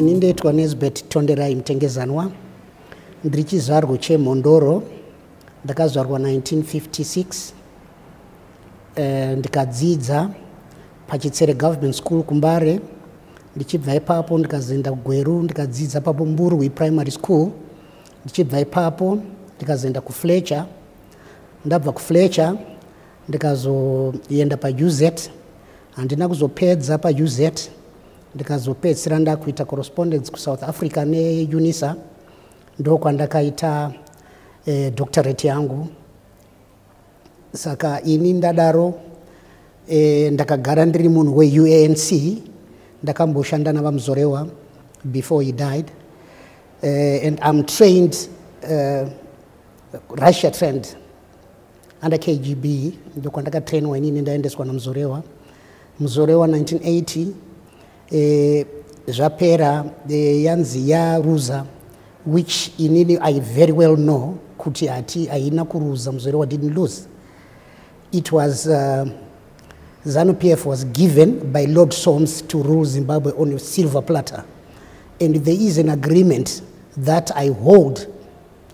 ini ndoitwa nesbet tonderai mutengezanwa. Ndiri chizvarwa chemhondoro ndakazvarwa 1956 uh, ndikadzidza pachitsere government school kumbare. Ndichibva ipapo ndikazoenda kugweru ndikadzidza papo mburwi primary school. Ndichibva ipapo ndikazoenda kufletcher. Ndabva kufletcher ndikazoenda pauz handina kuzopedza pauz ndikazopedzisira ndakuita correspondence kusouth africa neunisa ndokwandakaita eh, doctorate yangu. Saka ini ndadaro eh, ndakagara ndiri munhu weuanc ndakamboshanda navamuzorewa before he died. Uh, and i'm trained uh, russia trained under kgb ndokwandakatrainwa inini ndaendeswa namuzorewa muzorewa. 1980 eh, zvapera eh, yanzi yaruza which inini i very well know kuti hati haina kuruza didn't lose. It was uh, zanu pf was given by lord soames to rule zimbabwe on a silver platter. And there is an agreement that i hold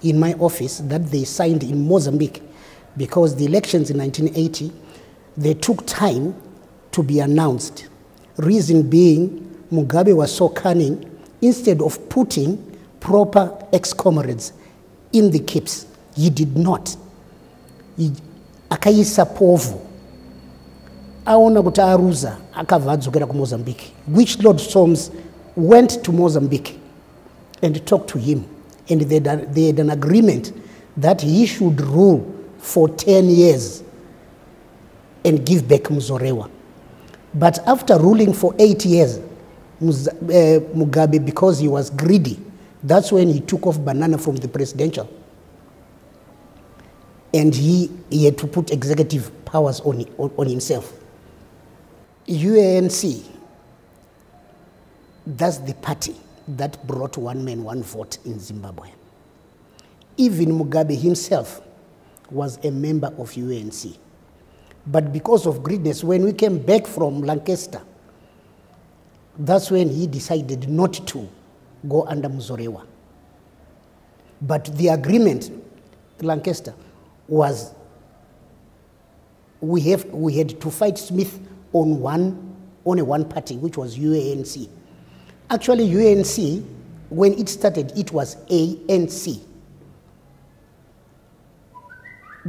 in my office that they signed in mozambique because the elections in 1980 they took time to be announced reason being mugabe was so cunning instead of putting proper ex-comrades in the caps he did not. Akaisa povo aona kuti aruza kumozambique which lord soames went to mozambique and talked to him. And they had, they had an agreement that he should rule for 10 years and give back muzorewa but after ruling for eight years uh, mugabe because he was greedy that's when he took off banana from the presidential and he, he had to put executive powers on, on, on himself. UANC, that's the party that brought one man, one vote in Zimbabwe. Even Mugabe himself was a member of UANC. But because of greediness, when we came back from Lancaster, that's when he decided not to go under Muzorewa. But the agreement, Lancaster, was we, have, we had to fight Smith on one, on a one party, which was UANC. Actually, UANC, when it started, it was ANC.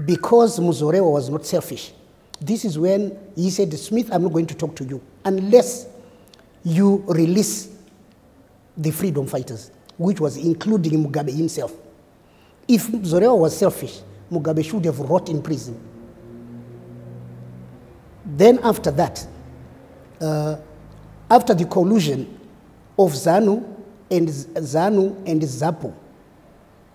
Because Muzorewa was not selfish. This is when he said, Smith, I'm not going to talk to you unless you release the freedom fighters, which was including Mugabe himself. If Zorewa was selfish, Mugabe should have rot in prison. Then after that, uh, after the collusion of ZANU and ZANU and ZAPU,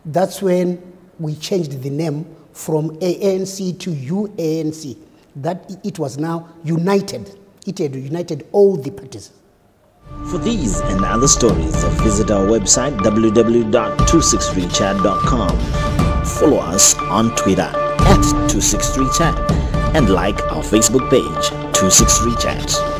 that's when we changed the name from ANC to UANC. That it was now united. It had united all the parties. For these and other stories, visit our website www.263chat.com. Follow us on Twitter at 263chat and like our Facebook page 263chat.